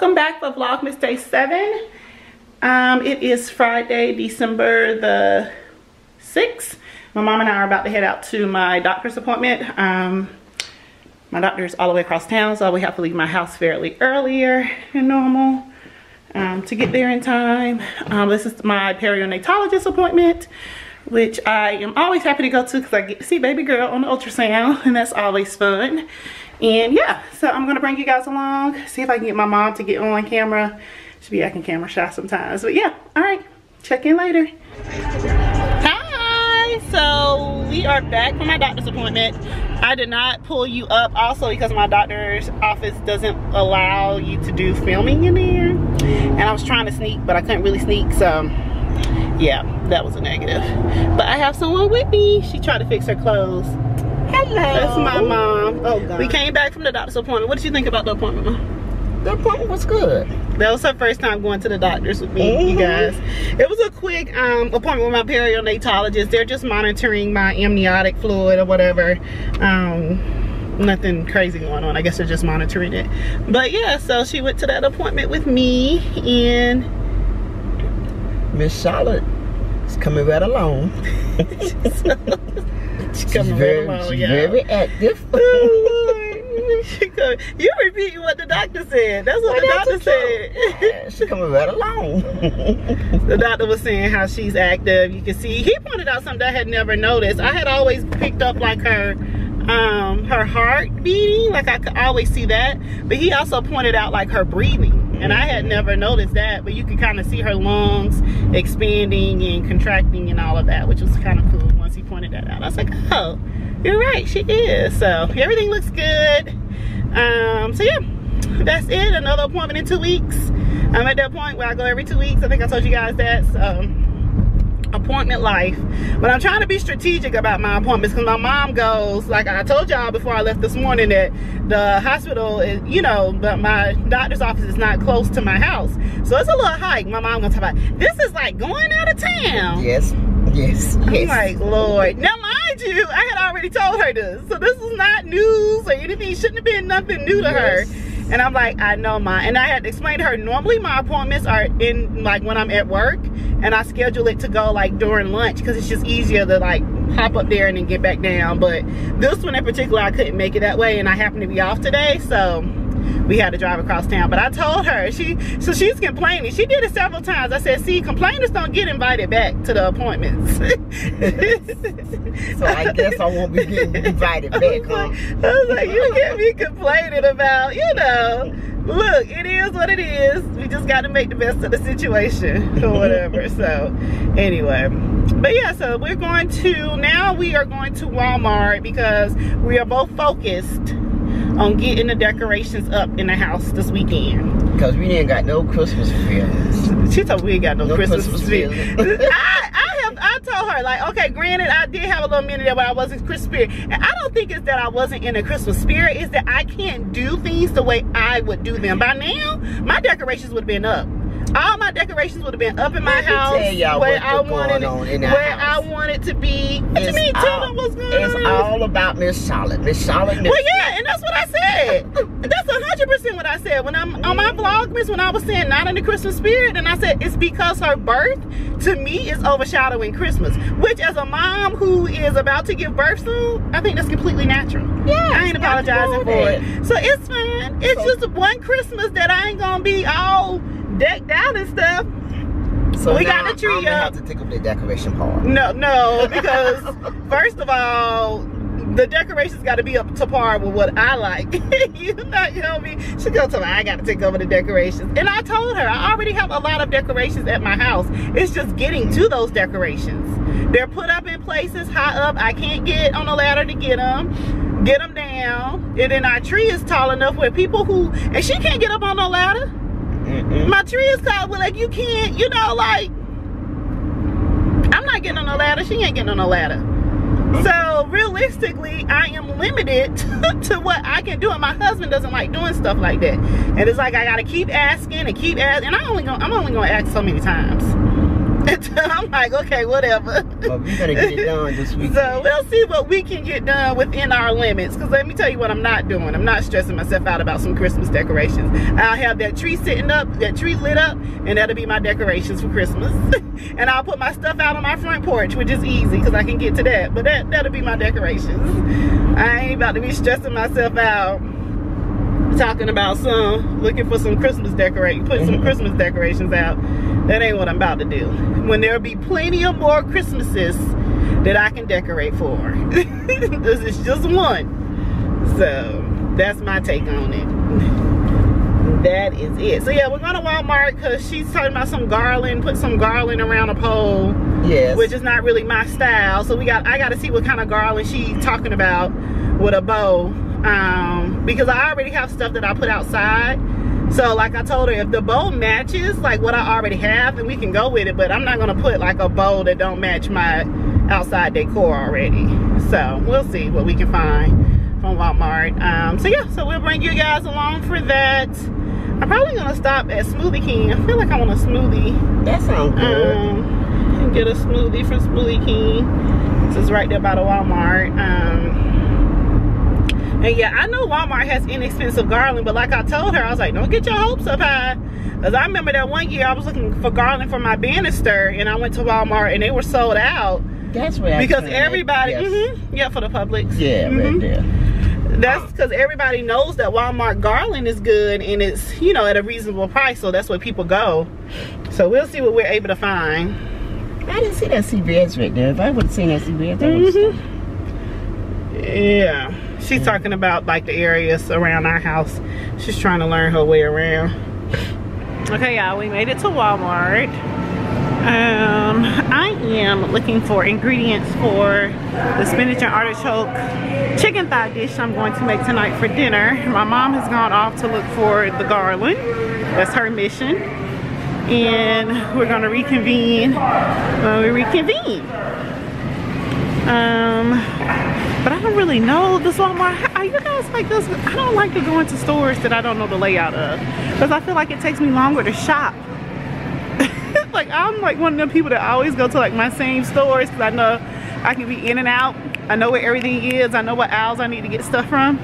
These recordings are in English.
welcome back for vlogmas day seven. Um it is friday december the 6th my mom and i are about to head out to my doctor's appointment. Um my doctor is all the way across town so we have to leave my house fairly earlier than normal um, to get there in time. Um, this is my perinatologist appointment which i am always happy to go to because i get to see baby girl on the ultrasound and that's always fun and yeah, so I'm gonna bring you guys along, see if I can get my mom to get on camera. She be acting camera shy sometimes. But yeah, all right, check in later. Hi, so we are back from my doctor's appointment. I did not pull you up also because my doctor's office doesn't allow you to do filming in there. And I was trying to sneak, but I couldn't really sneak, so yeah, that was a negative. But I have someone with me. She tried to fix her clothes Hello. That's my mom. Oh, God. We came back from the doctor's appointment. What did you think about the appointment, Mom? The appointment was good. That was her first time going to the doctors with me, mm -hmm. you mm-hmm. guys. It was a quick um, appointment with my perinatologist. They're just monitoring my amniotic fluid or whatever. Um, nothing crazy going on. I guess they're just monitoring it. But yeah, so she went to that appointment with me and Miss Charlotte is coming right along. She's coming very, right along, yeah. very active. You're repeating what the doctor said. That's what well, the doctor said. she's coming right along. the doctor was saying how she's active. You can see, he pointed out something I had never noticed. I had always picked up like her um her heart beating like i could always see that but he also pointed out like her breathing and i had never noticed that but you can kind of see her lungs expanding and contracting and all of that which was kind of cool once he pointed that out. I was like oh you're right she is. So everything looks good. Um so yeah that's it. Another appointment in two weeks. I'm at that point where i go every two weeks. I think i told you guys that so appointment life but i'm trying to be strategic about my appointments because my mom goes like i told y'all before i left this morning that the hospital is you know but my doctor's office is not close to my house. So it's a little hike. My mom gonna talk about this is like going out of town. Yes yes i'm yes. like lord. Now mind you i had already told her this. So this is not news or anything. Shouldn't have been nothing new to yes. her and I'm like, I know my, and I had to explain to her, normally my appointments are in like when I'm at work and I schedule it to go like during lunch because it's just easier to like hop up there and then get back down. But this one in particular, I couldn't make it that way and I happened to be off today. So we had to drive across town. But I told her, she so she's complaining. She did it several times. I said, see, complainers don't get invited back to the appointments. so I guess I won't be getting invited back, huh? I was like, you get me complaining about, you know, look, it is what it is. We just got to make the best of the situation or whatever. so anyway, but yeah, so we're going to, now we are going to Walmart because we are both focused on getting the decorations up in the house this weekend. Because we ain't got no Christmas feelings. She told me we ain't got no, no Christmas, Christmas feelings. I, I, have, I told her, like, okay, granted, I did have a little minute there where I wasn't Christmas spirit. And I don't think it's that I wasn't in a Christmas spirit. It's that I can't do things the way I would do them. By now, my decorations would have been up all my decorations would have been up in my house where I wanted it, where house. I wanted to be. What it's you mean? Tell them what's going it's on. It's all about Miss Charlotte. Miss Charlotte. Miss well, yeah, and that's what I said. that's hundred percent what I said when I'm on my mm-hmm. vlog, Miss. when I was saying not in the Christmas spirit, and I said it's because her birth to me is overshadowing Christmas. Which, as a mom who is about to give birth soon, I think that's completely natural. Yeah, I ain't apologizing for it. it. So it's fine. It's so, just one Christmas that I ain't gonna be all decked out and stuff. So we got the tree I'm up. have to take up the decoration part. No, no, because first of all, the decorations got to be up to par with what I like. you not, you know me. She goes to me, I got to take over the decorations. And I told her, I already have a lot of decorations at my house. It's just getting to those decorations. They're put up in places high up. I can't get on a ladder to get them. Get them down. And then our tree is tall enough where people who, and she can't get up on no ladder Mm-mm. My tree is called, well, like, you can't, you know, like, I'm not getting on a ladder. She ain't getting on a ladder. So realistically, I am limited to what I can do, and my husband doesn't like doing stuff like that. And it's like I gotta keep asking and keep asking, and I only gonna, I'm only gonna ask so many times. I'm like, okay, whatever. But we're gonna get it done this week. So we'll see what we can get done within our limits. Cause let me tell you what I'm not doing. I'm not stressing myself out about some Christmas decorations. I'll have that tree sitting up, that tree lit up, and that'll be my decorations for Christmas. and I'll put my stuff out on my front porch, which is easy because I can get to that. But that, that'll be my decorations. I ain't about to be stressing myself out talking about some looking for some Christmas decorating, putting some mm-hmm. Christmas decorations out. That ain't what I'm about to do. When there'll be plenty of more Christmases that I can decorate for. this is just one. So that's my take on it. That is it. So yeah, we're going to Walmart because she's talking about some garland, put some garland around a pole. Yes. Which is not really my style. So we got I gotta see what kind of garland she's talking about with a bow um, because I already have stuff that I put outside. So like I told her, if the bow matches like what I already have, then we can go with it. But I'm not gonna put like a bow that don't match my outside decor already. So we'll see what we can find from Walmart. Um, so yeah, so we'll bring you guys along for that. I'm probably gonna stop at Smoothie King. I feel like I want a smoothie. That sounds good. Um, get a smoothie from Smoothie King. This is right there by the Walmart. Um, and yeah, I know Walmart has inexpensive garland, but like I told her, I was like, don't get your hopes up high. Because I remember that one year I was looking for garland for my banister and I went to Walmart and they were sold out. That's where Because everybody, yes. mm -hmm, yeah, for the public. Yeah, mm -hmm. right there. That's because everybody knows that Walmart garland is good and it's, you know, at a reasonable price. So that's where people go. So we'll see what we're able to find. I didn't see that CVS right there. If I would have seen that CVS, I would mm -hmm. Yeah she's talking about like the areas around our house. She's trying to learn her way around. Okay, y'all, we made it to Walmart. Um, I am looking for ingredients for the spinach and artichoke chicken thigh dish I'm going to make tonight for dinner. My mom has gone off to look for the garland. That's her mission. And we're gonna reconvene when we reconvene. Um, but I don't really know this Walmart. Are you guys like this? I don't like to go into stores that I don't know the layout of because I feel like it takes me longer to shop. like I'm like one of the people that always go to like my same stores because I know I can be in and out. I know where everything is. I know what aisles I need to get stuff from.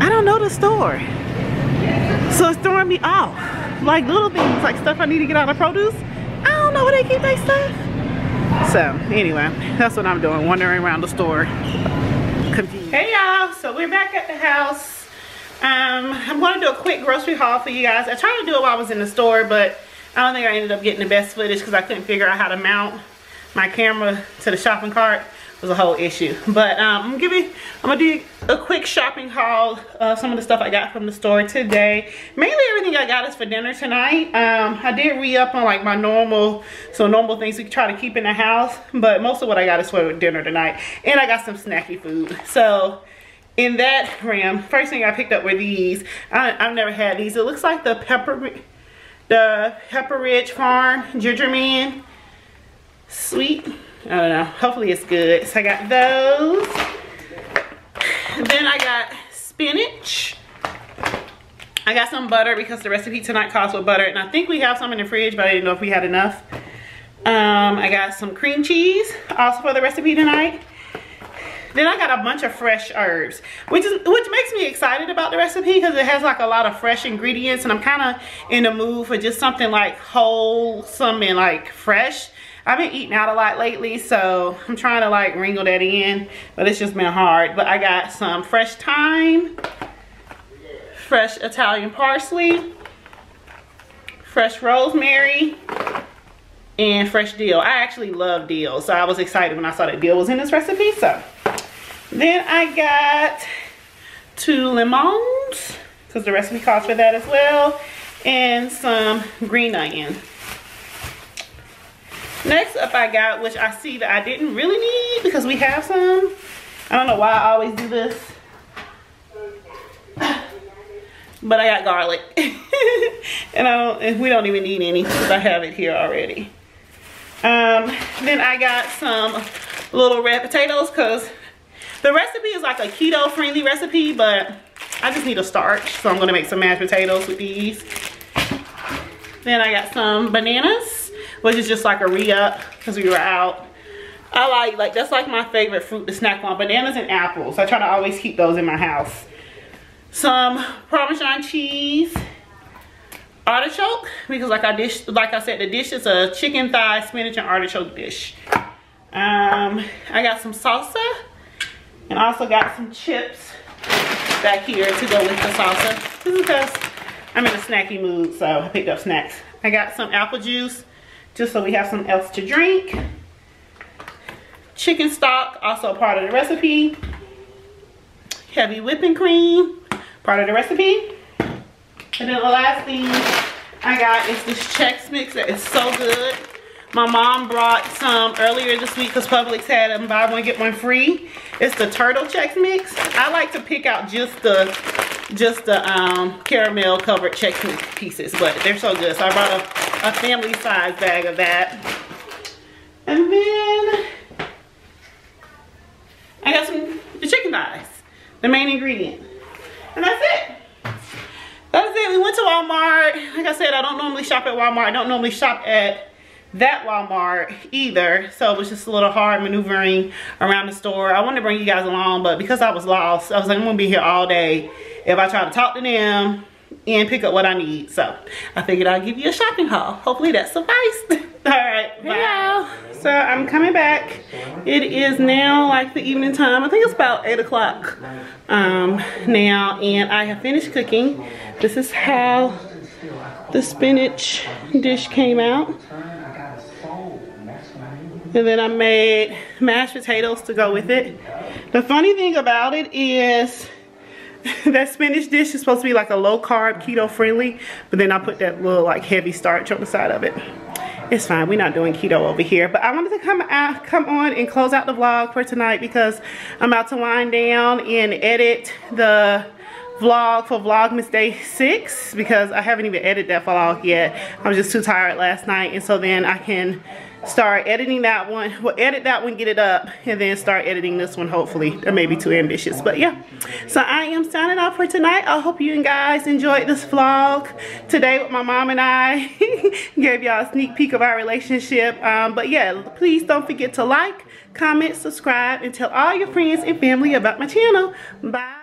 I don't know the store. So it's throwing me off. Like little things, like stuff I need to get out of produce. I don't know where they keep their stuff. So anyway, that's what I'm doing, wandering around the store. Hey y'all, so we're back at the house. Um, I'm gonna do a quick grocery haul for you guys. I tried to do it while I was in the store, but I don't think I ended up getting the best footage because I couldn't figure out how to mount my camera to the shopping cart was a whole issue. But um, I'm you, I'm gonna do a quick shopping haul of some of the stuff I got from the store today. Mainly everything I got is for dinner tonight. Um, I did re-up on like my normal, so normal things we try to keep in the house, but most of what I got is for dinner tonight. And I got some snacky food. So in that ram, first thing I picked up were these. I, have never had these. It looks like the pepper, the Pepperidge Farm Ginger Man sweet I don't know. Hopefully it's good. So I got those. Then I got spinach. I got some butter because the recipe tonight calls for butter. And I think we have some in the fridge, but I didn't know if we had enough. Um, I got some cream cheese also for the recipe tonight. Then I got a bunch of fresh herbs, which is which makes me excited about the recipe because it has like a lot of fresh ingredients and I'm kind of in the mood for just something like wholesome and like fresh. I've been eating out a lot lately, so I'm trying to like wrangle that in, but it's just been hard. But I got some fresh thyme, fresh Italian parsley, fresh rosemary, and fresh dill. I actually love dill, so I was excited when I saw that dill was in this recipe. So then I got two lemons, because the recipe calls for that as well, and some green onion. Next up I got, which I see that I didn't really need because we have some. I don't know why I always do this. But I got garlic. and I don't, and we don't even need any because I have it here already. Um, then I got some little red potatoes because the recipe is like a keto friendly recipe, but I just need a starch. So I'm gonna make some mashed potatoes with these. Then I got some bananas which is just like a re-up because we were out. I like, like that's like my favorite fruit to snack on, bananas and apples. I try to always keep those in my house. Some Parmesan cheese, artichoke, because like I dish, like I said, the dish is a chicken thigh, spinach, and artichoke dish. Um, I got some salsa, and also got some chips back here to go with the salsa. This is because I'm in a snacky mood, so I picked up snacks. I got some apple juice, just so we have some else to drink chicken stock, also part of the recipe. Heavy whipping cream, part of the recipe. And then the last thing I got is this Chex Mix that is so good. My mom brought some earlier this week because Publix had them buy one, get one free. It's the turtle Chex Mix. I like to pick out just the just the um, caramel covered Mix pieces, but they're so good. So I brought a, a family size bag of that. And then I got some the chicken thighs, the main ingredient. And that's it. That's it. We went to Walmart. Like I said, I don't normally shop at Walmart. I don't normally shop at that Walmart either. So it was just a little hard maneuvering around the store. I wanted to bring you guys along, but because I was lost, I was like, I'm gonna be here all day. If I try to talk to them, and pick up what I need. So I figured I'd give you a shopping haul. Hopefully that sufficed. All right, bye. So I'm coming back. It is now like the evening time. I think it's about eight o'clock um, now and I have finished cooking. This is how the spinach dish came out. And then I made mashed potatoes to go with it. The funny thing about it is that spinach dish is supposed to be like a low carb keto friendly but then I put that little like heavy starch on the side of it. It's fine. We're not doing keto over here. But I wanted to come out come on and close out the vlog for tonight because I'm about to wind down and edit the vlog for vlogmas day six because I haven't even edited that vlog yet. I was just too tired last night and so then I can start editing that one. Well edit that one get it up and then start editing this one hopefully. That may be too ambitious but yeah. So i am signing off for tonight. I hope you guys enjoyed this vlog today with my mom and i. Gave y'all a sneak peek of our relationship. Um, but yeah please don't forget to like comment subscribe and tell all your friends and family about my channel. Bye